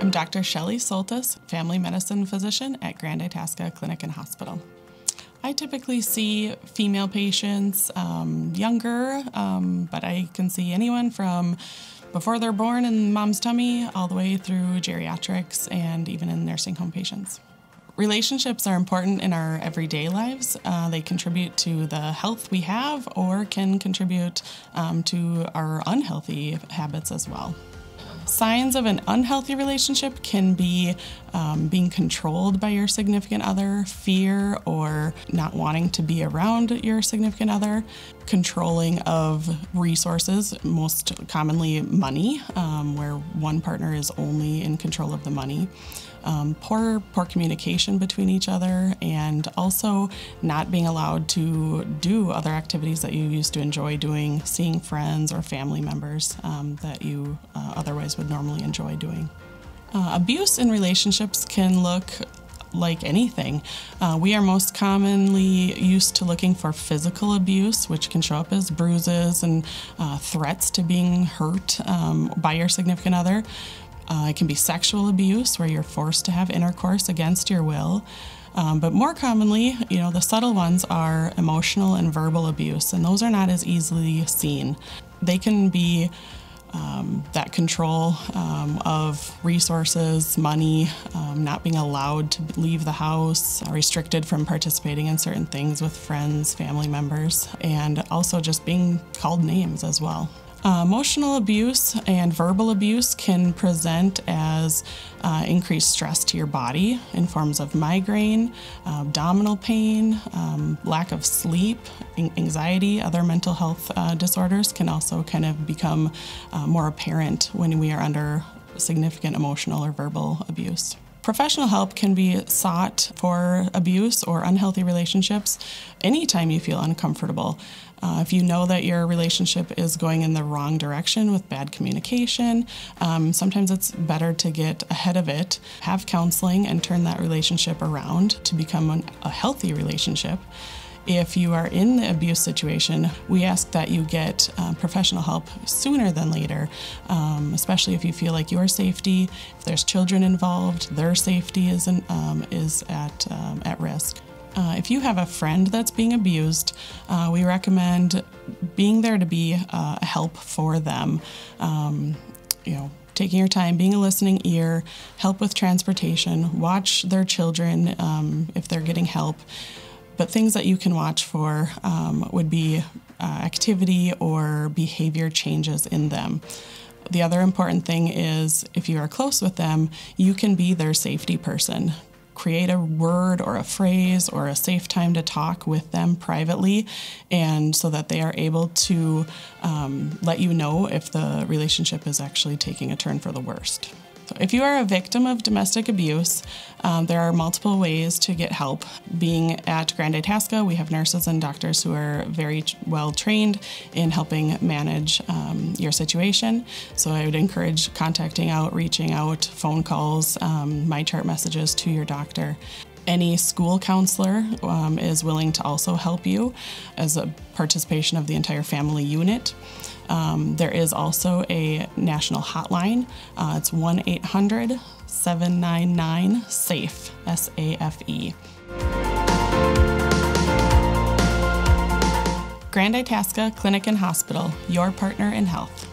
I'm Dr. Shelly Soltis, family medicine physician at Grand Itasca Clinic and Hospital. I typically see female patients, um, younger, um, but I can see anyone from before they're born in mom's tummy all the way through geriatrics and even in nursing home patients. Relationships are important in our everyday lives. Uh, they contribute to the health we have or can contribute um, to our unhealthy habits as well. Signs of an unhealthy relationship can be um, being controlled by your significant other, fear or not wanting to be around your significant other, controlling of resources, most commonly money, um, where one partner is only in control of the money um, poor poor communication between each other, and also not being allowed to do other activities that you used to enjoy doing, seeing friends or family members um, that you uh, otherwise would normally enjoy doing. Uh, abuse in relationships can look like anything. Uh, we are most commonly used to looking for physical abuse, which can show up as bruises and uh, threats to being hurt um, by your significant other. Uh, it can be sexual abuse where you're forced to have intercourse against your will. Um, but more commonly, you know, the subtle ones are emotional and verbal abuse, and those are not as easily seen. They can be um, that control um, of resources, money, um, not being allowed to leave the house, restricted from participating in certain things with friends, family members, and also just being called names as well. Uh, emotional abuse and verbal abuse can present as uh, increased stress to your body in forms of migraine, uh, abdominal pain, um, lack of sleep, anxiety, other mental health uh, disorders can also kind of become uh, more apparent when we are under significant emotional or verbal abuse. Professional help can be sought for abuse or unhealthy relationships anytime you feel uncomfortable. Uh, if you know that your relationship is going in the wrong direction with bad communication, um, sometimes it's better to get ahead of it, have counseling, and turn that relationship around to become an, a healthy relationship. If you are in the abuse situation, we ask that you get uh, professional help sooner than later, um, especially if you feel like your safety, if there's children involved, their safety is, um, is at, um, at risk. Uh, if you have a friend that's being abused, uh, we recommend being there to be uh, a help for them. Um, you know, taking your time, being a listening ear, help with transportation, watch their children um, if they're getting help. But things that you can watch for um, would be uh, activity or behavior changes in them. The other important thing is if you are close with them, you can be their safety person create a word or a phrase or a safe time to talk with them privately, and so that they are able to um, let you know if the relationship is actually taking a turn for the worst. If you are a victim of domestic abuse, um, there are multiple ways to get help. Being at Grand Itasca, we have nurses and doctors who are very well trained in helping manage um, your situation. So I would encourage contacting out, reaching out, phone calls, um, MyChart messages to your doctor. Any school counselor um, is willing to also help you as a participation of the entire family unit. Um, there is also a national hotline. Uh, it's 1 800 799 SAFE, S A F E. Grand Itasca Clinic and Hospital, your partner in health.